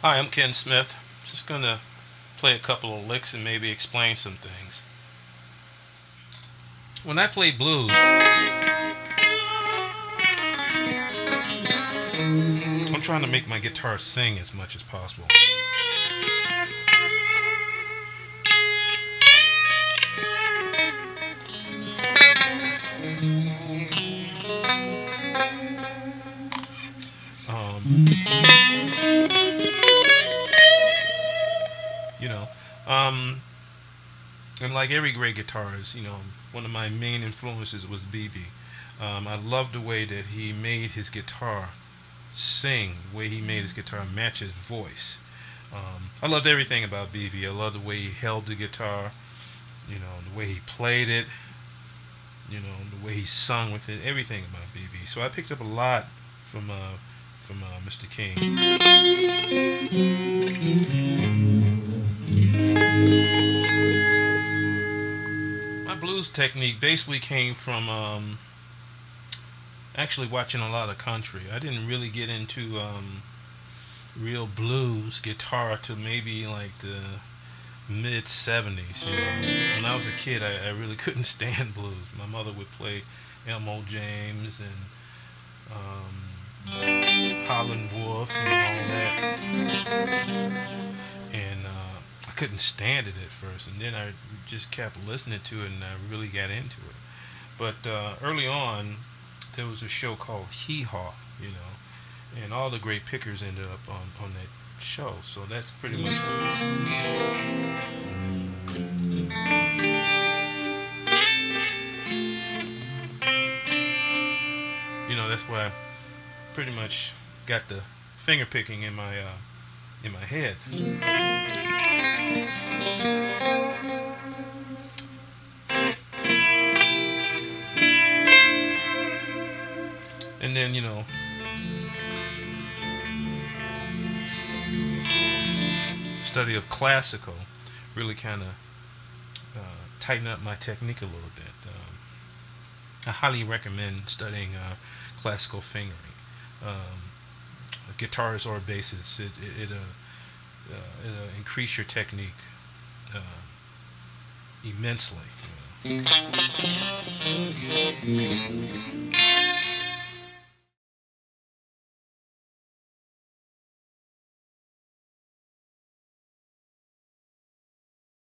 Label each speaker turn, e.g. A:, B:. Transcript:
A: Hi, I'm Kenn Smith. Just going to play a couple of licks and maybe explain some things. When I play blues, I'm trying to make my guitar sing as much as possible. Um, and like every great guitarist, you know, one of my main influences was BB. Um, I loved the way that he made his guitar sing, the way he made his guitar match his voice. Um, I loved everything about BB. I loved the way he held the guitar, you know, the way he played it, you know, the way he sung with it, everything about BB. So I picked up a lot from uh, from uh, Mr. King. Blues technique basically came from um, actually watching a lot of country. I didn't really get into um, real blues guitar till maybe like the mid 70s. You know, when I was a kid, I, I really couldn't stand blues. My mother would play Elmore James and um, Howlin' Wolf and couldn't stand it at first. And then I just kept listening to it, and I really got into it. But uh, early on, there was a show called Hee Haw, you know, and all the great pickers ended up on, on that show. So that's pretty much. You know, that's why I pretty much got the finger picking in my uh, in my head. And then, you know, study of classical really kind of uh, tighten up my technique a little bit. Um, I highly recommend studying uh, classical fingering. Um, guitars or basses, it, it, it, uh, uh, it increase your technique uh, immensely. You know.